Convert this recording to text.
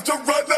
have to run